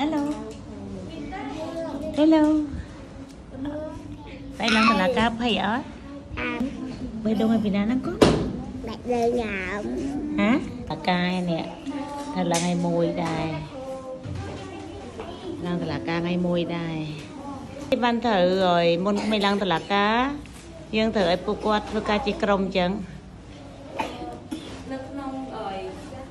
Hello Hello តែឡើងតឡាការភ័យអត់អាមបេះដូងឲ្យពីណាហ្នឹងកូនបាច់លើញ៉ាំហ៎តកាយនេះថាឡើងថ្ងៃមួយដែរឡើងតឡាការថ្ងៃមួយដែរទីបានត្រូវឲ្យមុនមិនឡើងតឡាការយើងត្រូវឲ្យពួកគាត់ធ្វើការជាក្រុមអញ្ចឹង នៅក្នុងអឺ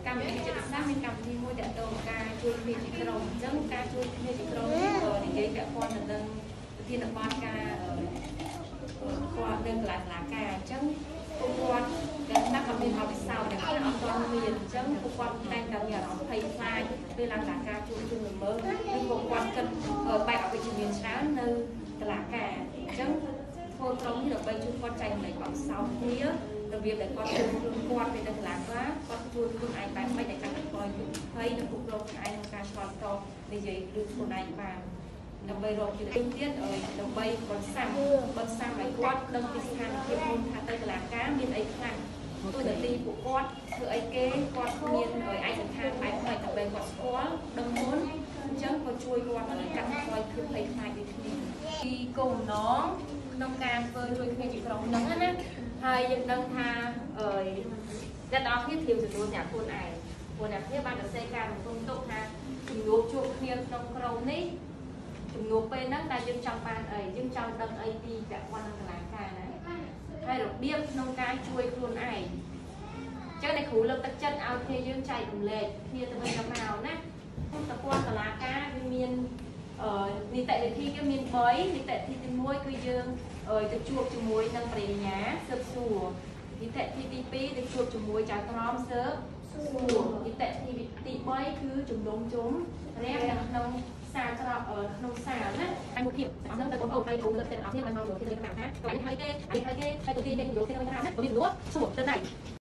កម្មវិធីចិត្តសាស្ត្រមានកម្មវិធីមួយដែលតងការ ជួយគ្នាជាក្រុមអញ្ចឹងការជួយគ្នាជាក្រុមនេះក៏និយាយពាក់ព័ន្ធទៅនឹងវិធានបទការអឺគាត់នៅកន្លែងសាលាការអញ្ចឹងពួកគាត់ដែលណាស់ក៏មានបទពិសោធន៍ដែលខ្លះអត់ទាន់មានអញ្ចឹងពួកគាត់តែងតែមានអារម្មណ៍ភ័យខ្លាចពេលឡើងសាលាការជួបជុំល្មើឬពួកគាត់គិតអឺបែបអវិជ្ជមានច្រើននៅសាលាការអញ្ចឹងធ្វើក្រុមនេះដើម្បីជួយគាត់ចែករំលែកបទពិសោធន៍គ្នារបៀបដែលគាត់ជួយខ្លួនគាត់ពេលទៅកន្លងខ្លះគាត់ជួយខ្លួនឯងបែបម៉េចដែលកាត់ បន្ថយទុក្ខភ័យនិងគ្រប់គ្រងខ្លួនឯងក្នុងការឆ្លងតបនិយាយឬខ្លួនឯងបានដើម្បីរកយុទ្ធទៀតអើយដើម្បីបន្សាំបន្សាំឲ្យគាត់ដឹងពីស្ថានភាពមុនថាទៅកន្លងការមានអីខ្លះទូនាទីពួកគាត់ធ្វើអីគេគាត់មានឯកសណ្ឋានបែបម៉េចដើម្បីគាត់ស្គាល់ដឹងមុនអញ្ចឹងក៏ជួយគាត់ឲ្យកាត់បន្ថយភាពភ័យខ្លាចដូចគ្នាពីគោលបំណងក្នុងការធ្វើជួយគ្នាជាក្រុមហ្នឹងណាហើយយើងដឹងថាអឺអ្នកទាំងអស់គ្នាធៀបចំនួនអ្នកខ្លួនឯង ពួកអ្នកគ្នាបានសរសេរការរំពឹងទុកថាជំនួបជួបគ្នាក្នុងក្រុមនេះជំនួបពេលហ្នឹងដែលយើងចង់បានអីយើងចង់ដឹងអីពីពាក់ព័ន្ធនឹងកន្លែងការណាហើយរបៀបក្នុងការជួយខ្លួនឯងអញ្ចឹងអ្នកគ្រូលើកទឹកចិត្តឲ្យគ្នាយើងចែករំលែកគ្នាទៅវិញទៅមកណាប្រព័ន្ធសាលាការវាមានអឺនីតិវិធីគេមាន3នីតិវិធីទី1គឺយើងអឺទៅជួបជាមួយនឹងបរិញ្ញាស៊ើបសួរនីតិវិធីទី2ទៅជួបជាមួយចៅក្រមស៊ើប សួរនីតិវិធីទី3គឺជំនុំជុំរាំនៅក្នុងសាលក្រមអឺក្នុងសាលណាអនុភាពអស់ហ្នឹងទៅបងប្អូនហើយគ្រូលើកទាំងអស់គ្នាបានមកចូលគ្នាតាមថាកន្លែងហើយគេហើយគេហើយទៅទីគេយកគ្នាទៅថាណាមានលួសសួរទៅណៃ